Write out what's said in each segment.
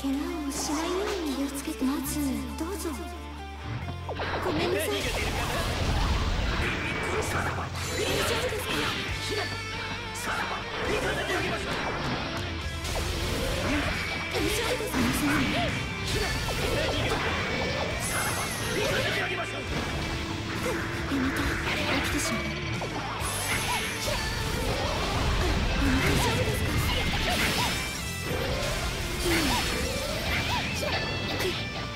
怪我をしないように気をつけてまずどうぞ。ごめんなさい。大丈夫ですかやめて起きてしまう大丈夫ですか？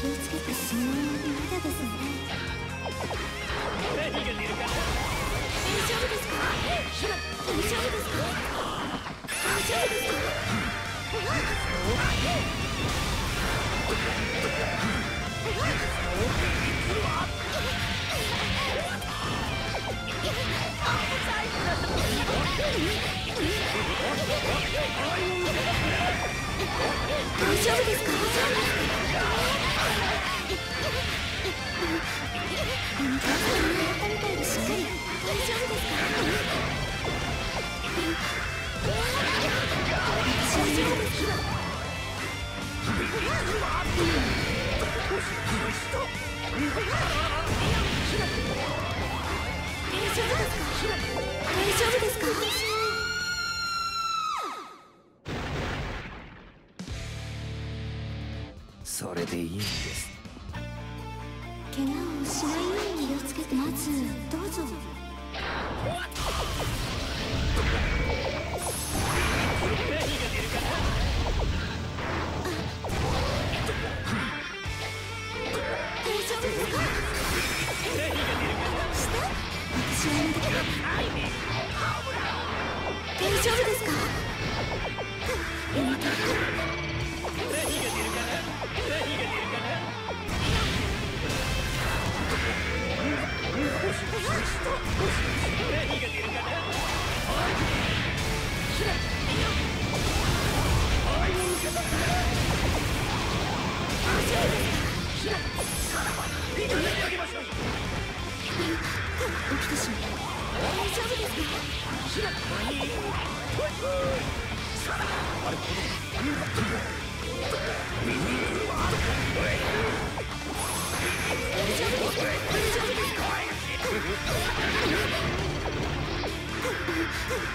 気をつけてそのまだですね。何が出るか大丈夫ですか？それでいいんです怪我をしないように気をつけてまずどうぞ Push! あれ？子供 Let's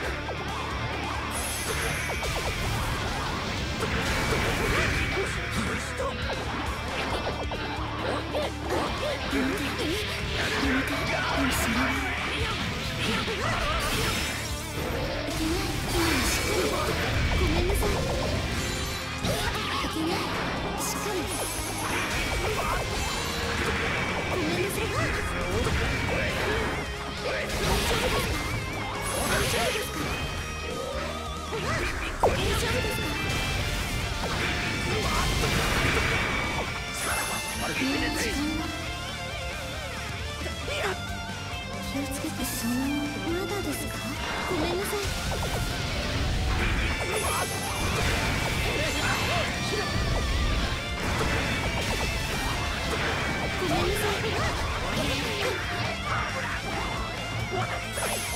go.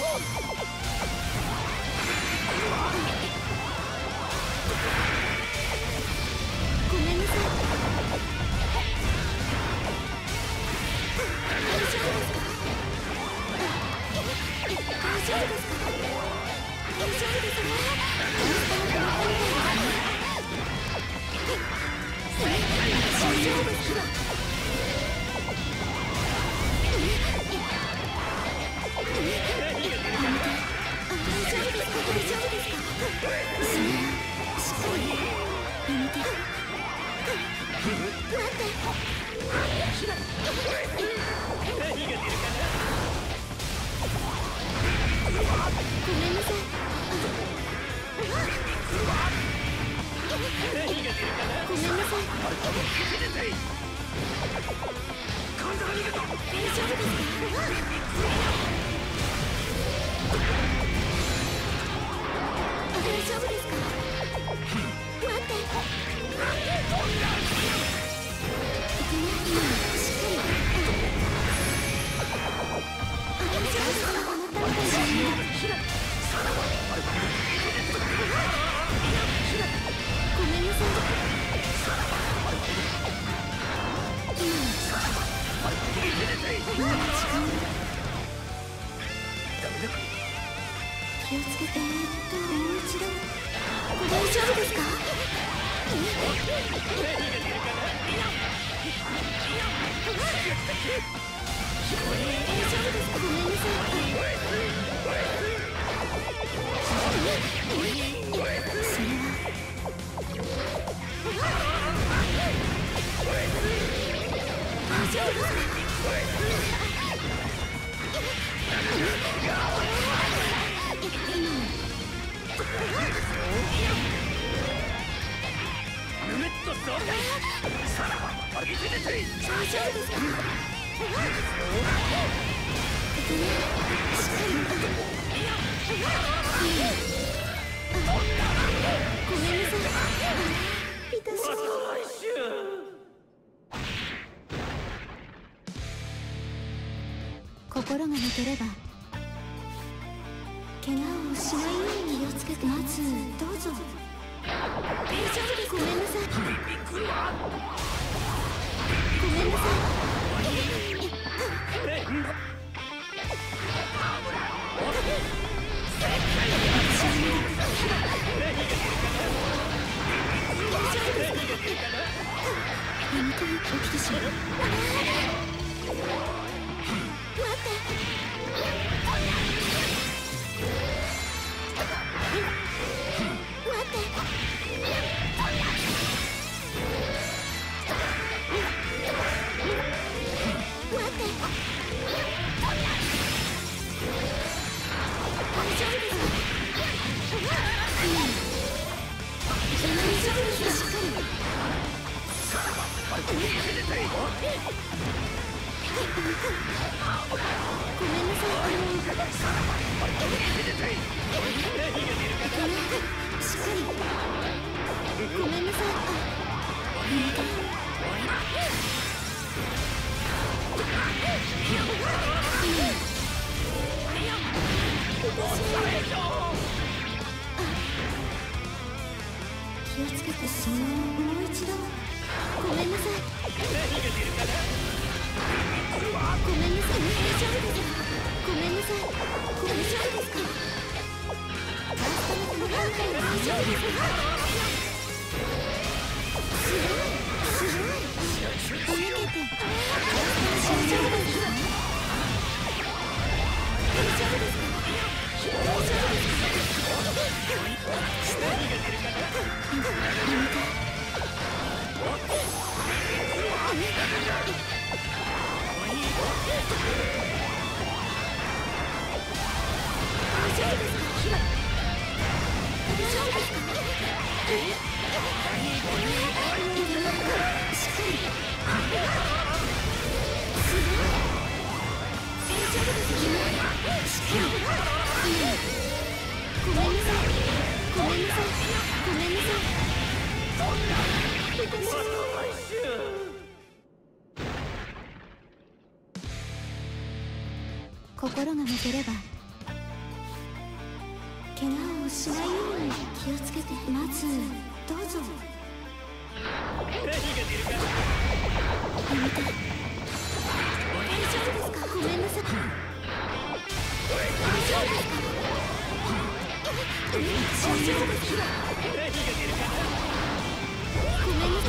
Oh! 待って大丈夫ですか？待って。気をつけてもう一度大丈夫ですか？大丈夫ですか？心が抜ければ怪我をしないように気をつけてまずどうぞごめんなさい。ごめんなさい。待って気をつけてそのもう一度ごめんなさい。ごめんなさい。大丈夫ですかごめんなさい。大丈夫ですかラストのこの段階大丈夫ですかすごい。すごい。おめですか大丈夫ですか大丈夫ですか大丈夫ですか大丈夫ですかしっかりすごい大丈夫ですしっかりごめんなさい。ごめんなさい。ごめんなさい。心が抜ければ怪我をしないように気をつけてまずどうぞ。眠たい大丈夫ですかごめんなさい。大丈夫ですか？大丈夫ですか？ごめんなさい眠たいごめんな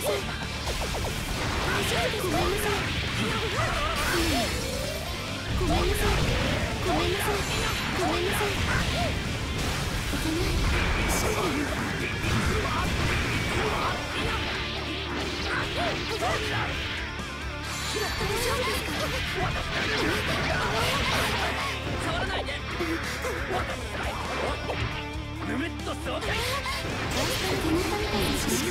さい。しっ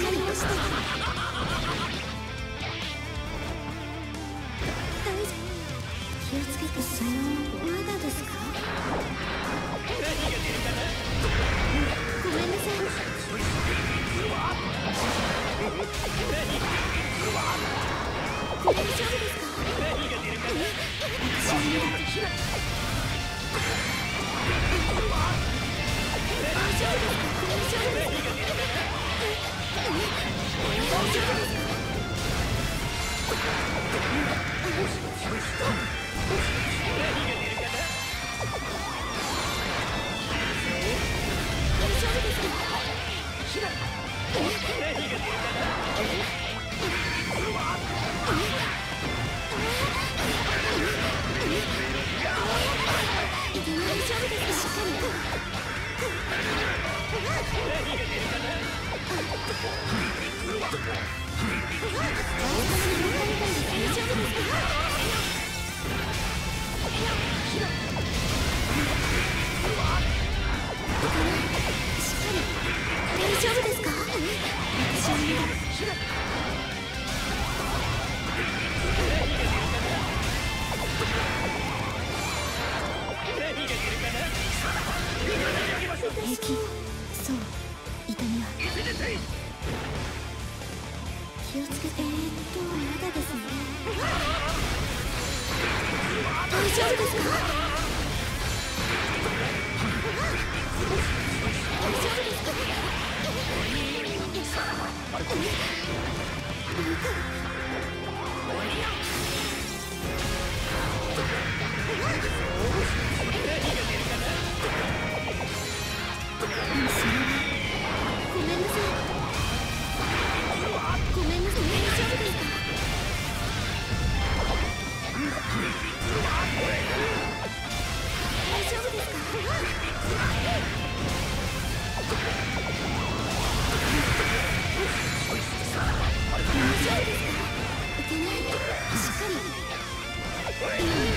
かりとし。大丈夫ですか大丈夫ですか大丈夫ですかなごめんなさいごめんなさい気をつけてそのまだですか？なさい大丈夫ですか大丈夫ですか私大丈夫ですか気をつけてえーっとまだですね大丈夫ですか？大丈夫ですかごめんなさいごめんなさい大丈夫ですかいけないしっか？り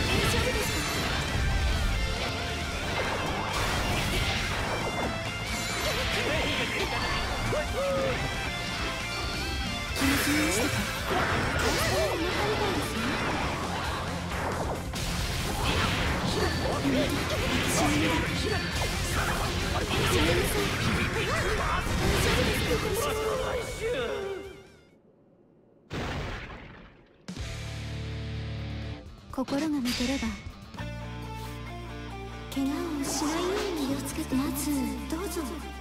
心が抜ければ怪我をしないように気をつけてまずどうぞ。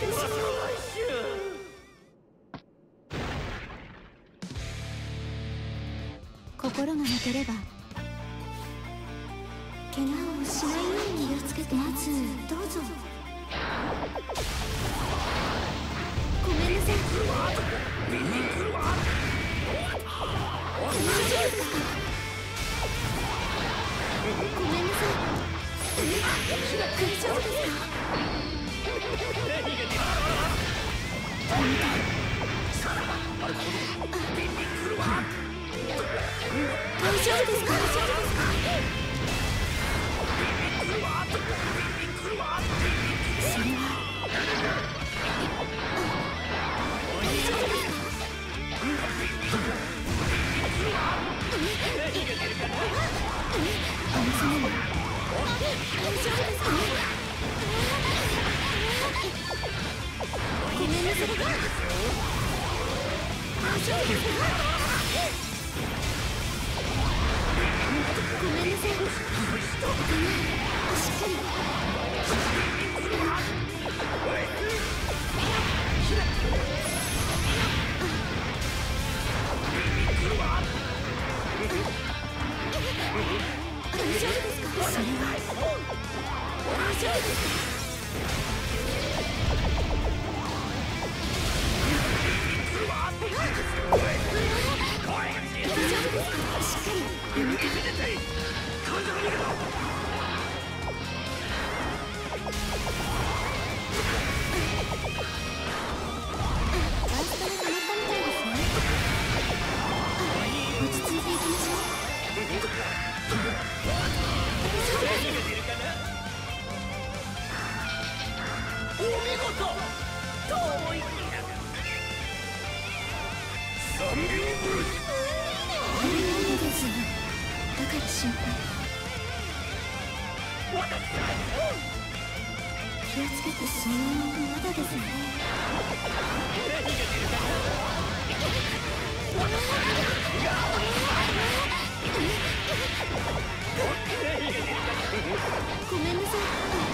Let's go! 心が抜ければ怪我をしないように気をつけてまずどうぞ。ごめんなさい。大丈夫ですかごめんなさい。大丈夫ですか？大丈夫ですか？ごめんなさい。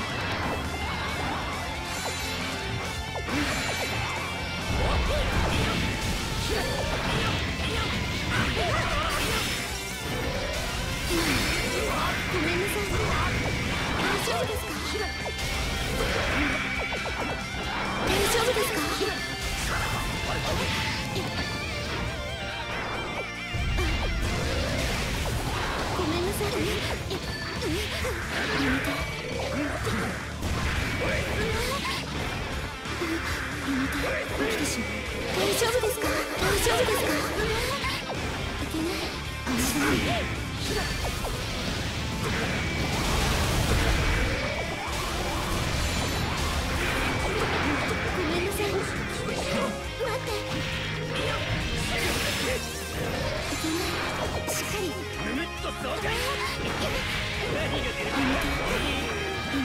丈夫ですか大丈夫ですか？いけない危ない気をつけてえっ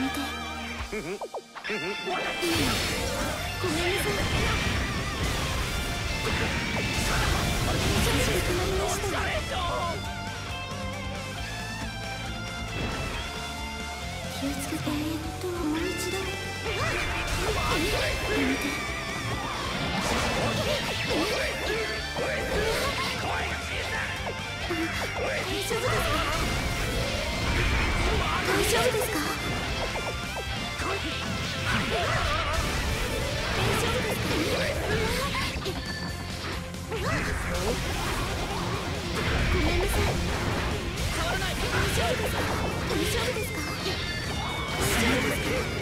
ともう一度やめて丈夫ですか？ごめんなさい。大丈夫ですか？大丈夫ですか？大丈夫ですか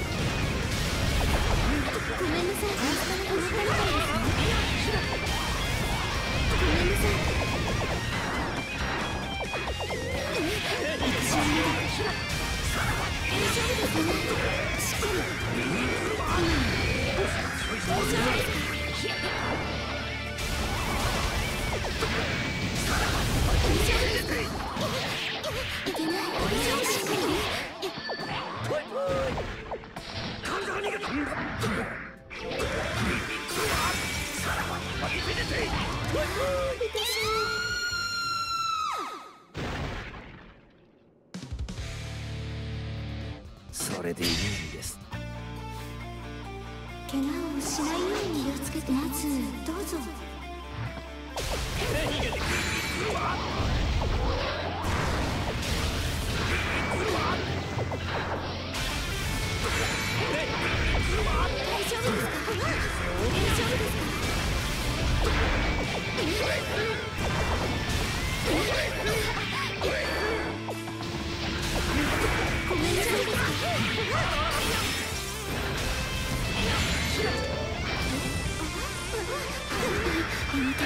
ま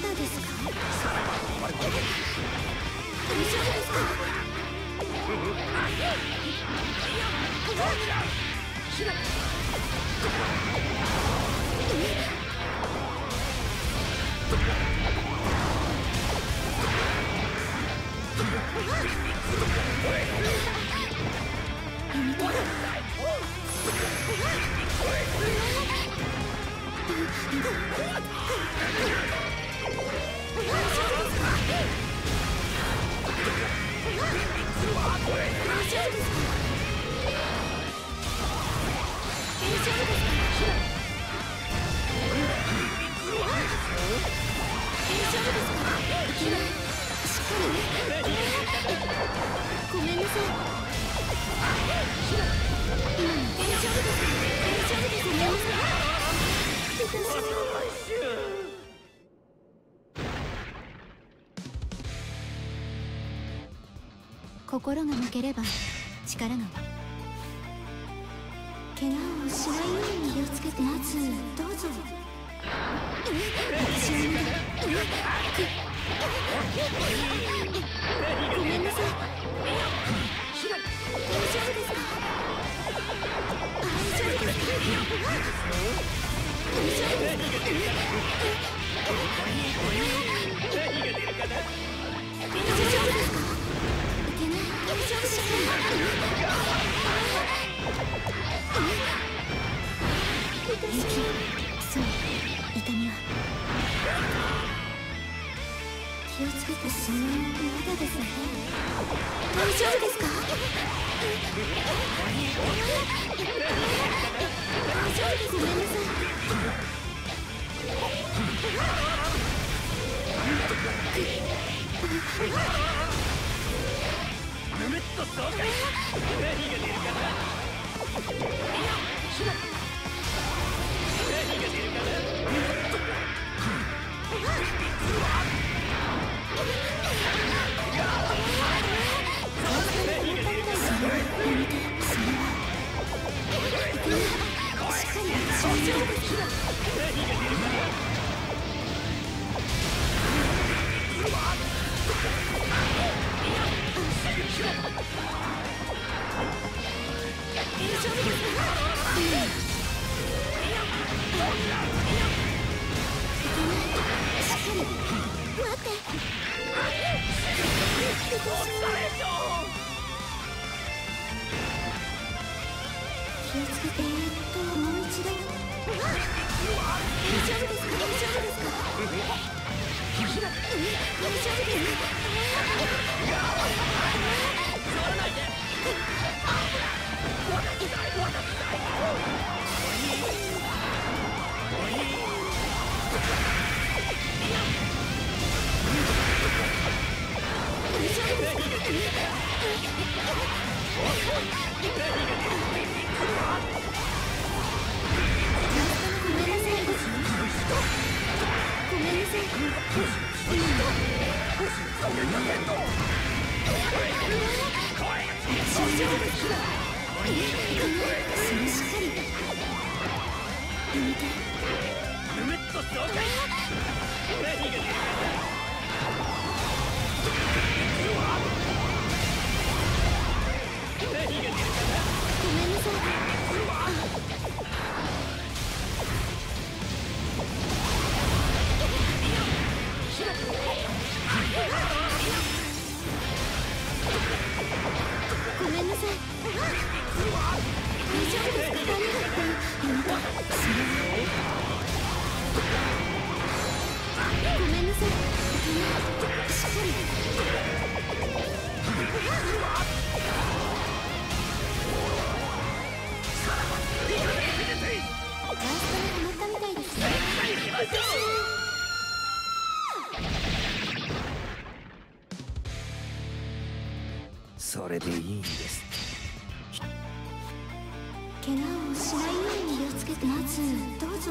だですか？大 丈夫です。かごめんなさい今の大丈夫です。心が向ければ力が怪我をしないように気をつけてまずどうぞ私はまだごめんなさい大丈夫ですか大丈夫ですか大丈夫ですか？そう痛みは気をつけて。そのまだですね大丈夫ですか大丈夫ですごめんなさいぬめっと爽快何が出るかな何が出るかな？大丈夫ですか？Let's go. それでいいんです怪我をしない。ように気をつけてまずどうぞ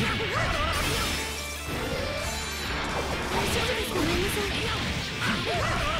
ごめんなさい。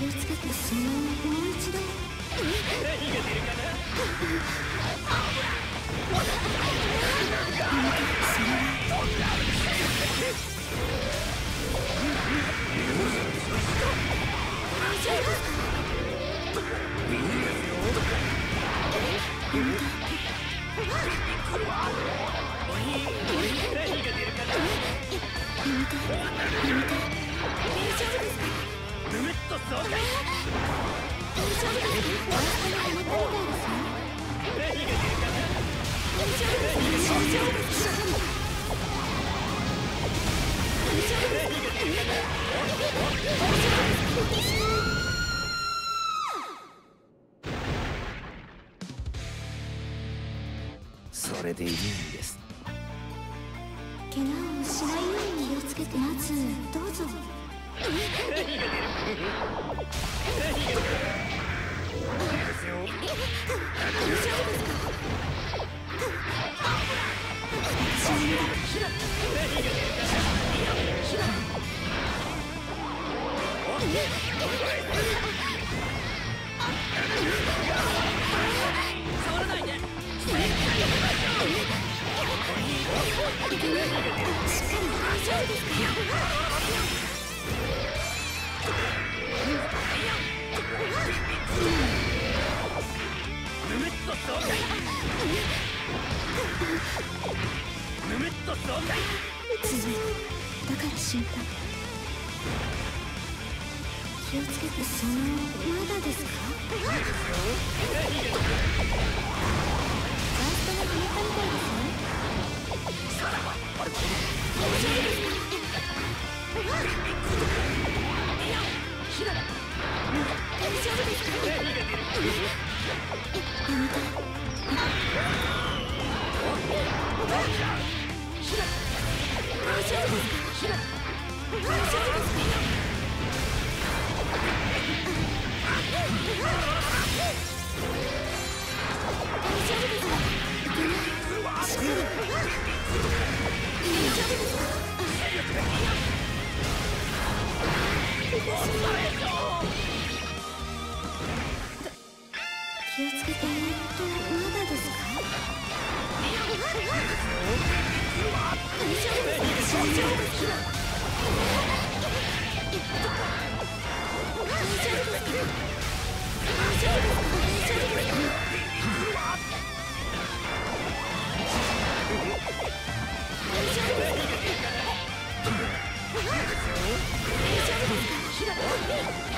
気をつけて。そのもう一度何が出るかな何が出るかそれでいいんです。怪我をしないように気をつけてまずどうぞ。ムムッと爽快ムムッとだから心配。気をつけてそのまだですか？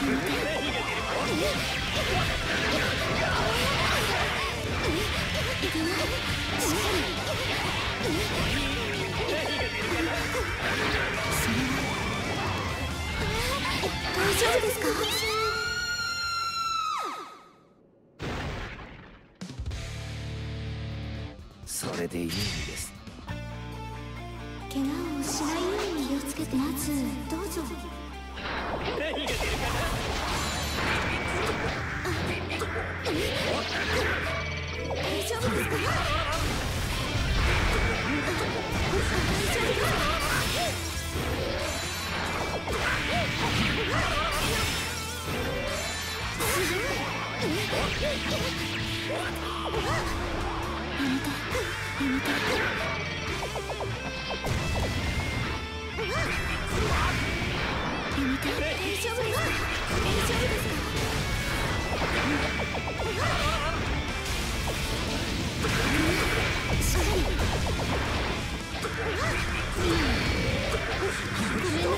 大丈夫ですか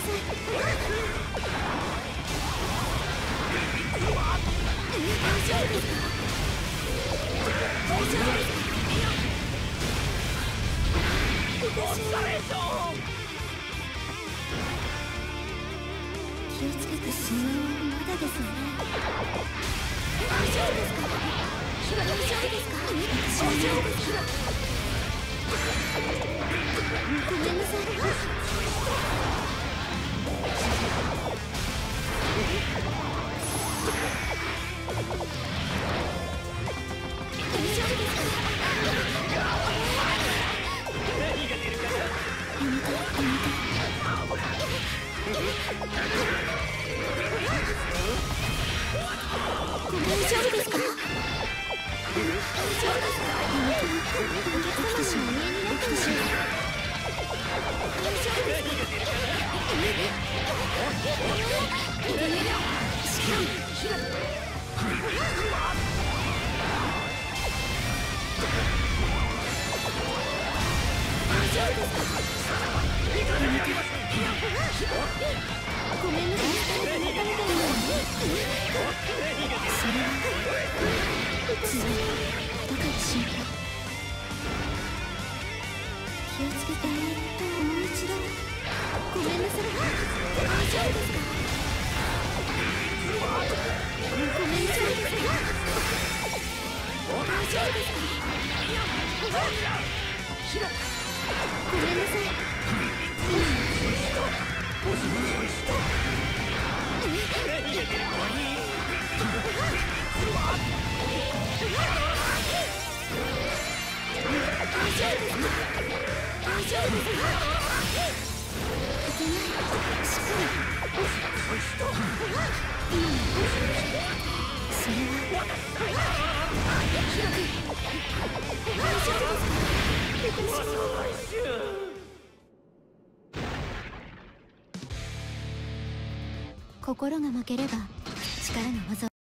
さい大丈夫ですか大丈夫ですか気をつけてそのまだですね。大丈夫ですか？大丈夫ですか？大丈夫ですか？ごめんなさい。大丈夫ですか大丈夫ですか Shut up! 大丈夫で心が負ければ力が技を。